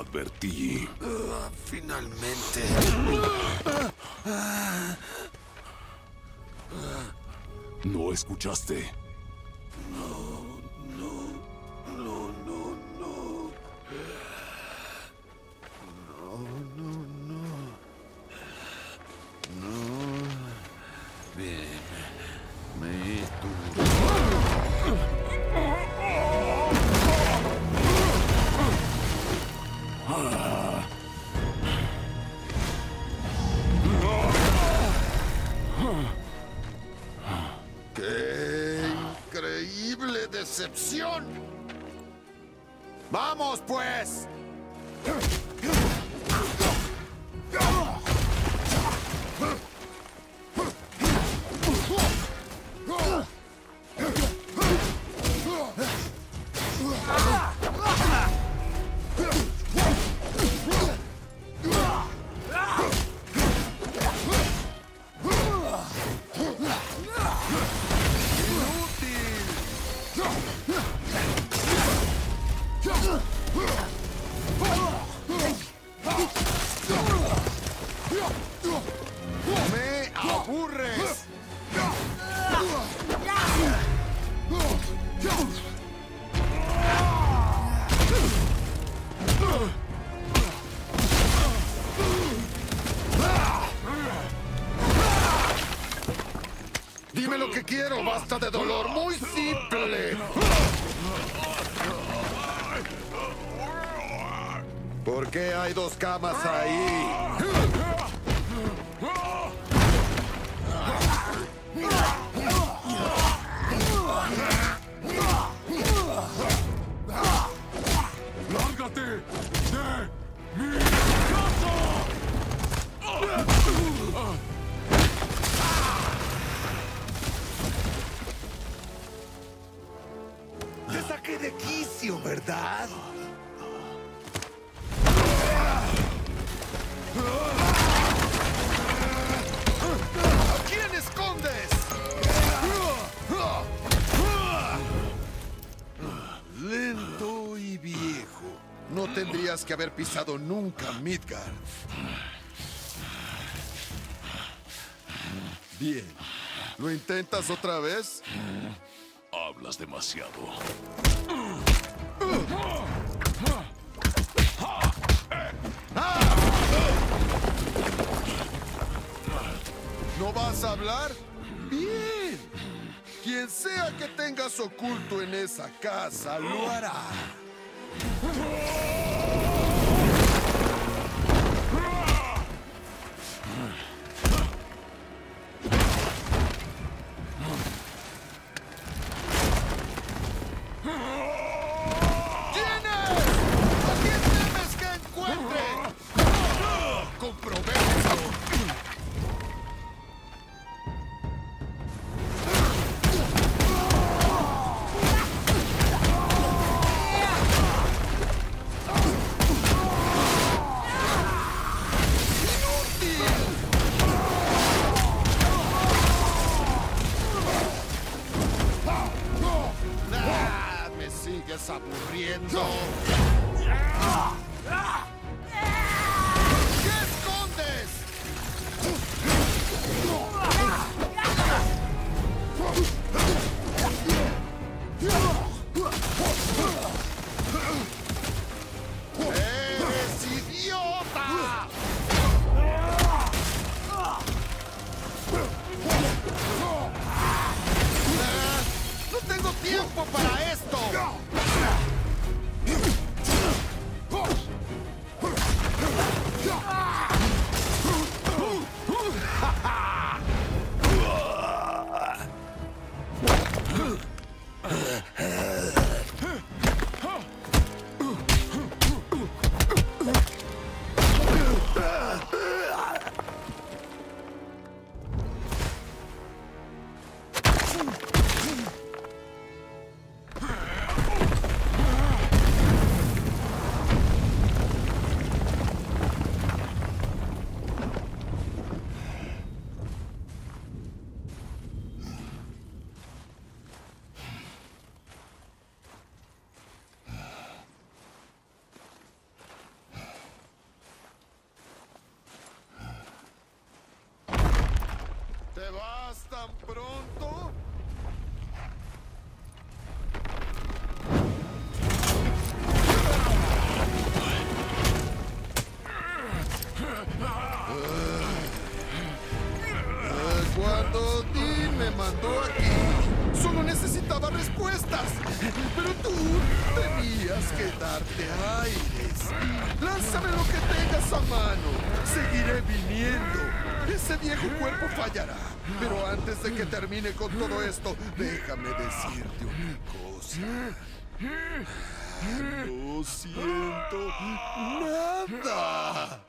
lo advertí. Finalmente. ¿No escuchaste? Decepción! ¡Vamos, pues! ¿Por qué hay dos camas ahí? ¡Lárgate de mi tendrías que haber pisado nunca Midgard. Bien. ¿Lo intentas otra vez? Hablas demasiado. ¿No vas a hablar? Bien. Quien sea que tengas oculto en esa casa lo hará. Uh, tan pronto? Cuando Dean me mandó aquí, solo necesitaba respuestas. Pero tú tenías que darte aires. Lánzame lo que tengas a mano. Seguiré viniendo. Ese viejo cuerpo fallará. Pero antes de que termine con todo esto, déjame decirte una cosa. No siento nada.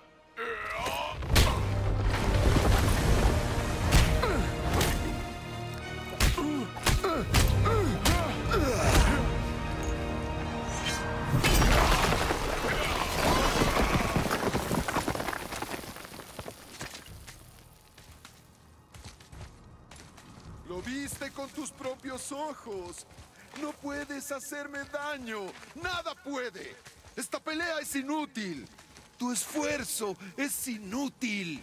Ojos. No puedes hacerme daño. Nada puede. Esta pelea es inútil. Tu esfuerzo es inútil.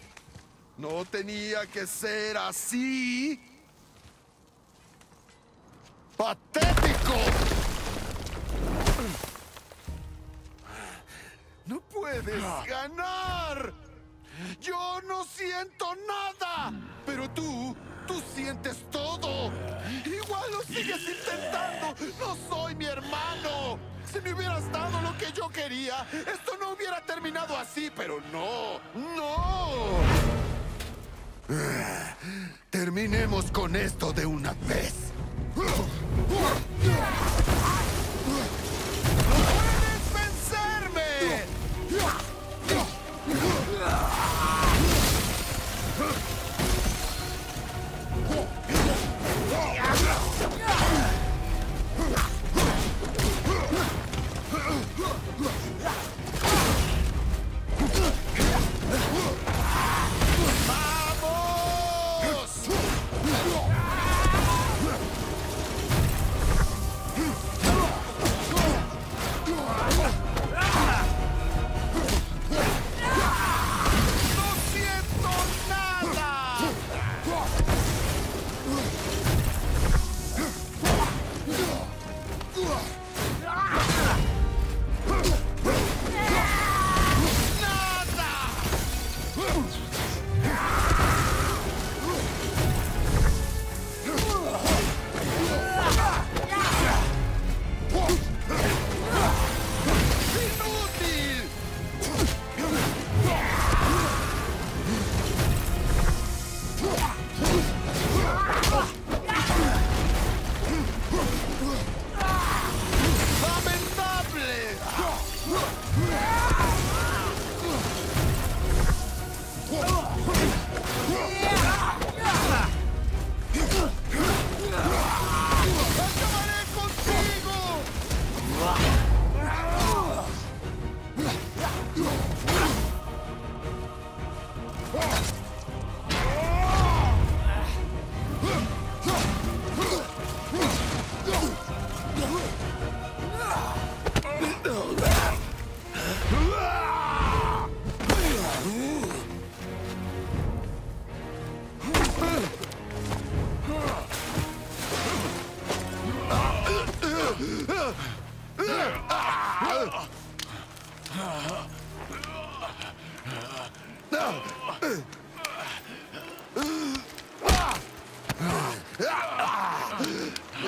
No tenía que ser así. ¡Patético! No puedes ganar. Yo no siento nada. Pero tú, tú sientes todo. Igual lo sigues intentando. No soy mi hermano. Si me hubieras dado lo que yo quería, esto no hubiera terminado así, pero no, no. Terminemos con esto de una vez.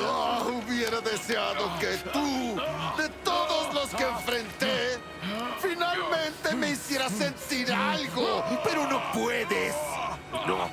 Oh, hubiera deseado que tú, de todos los que enfrenté, finalmente me hicieras sentir algo, pero no puedes. No.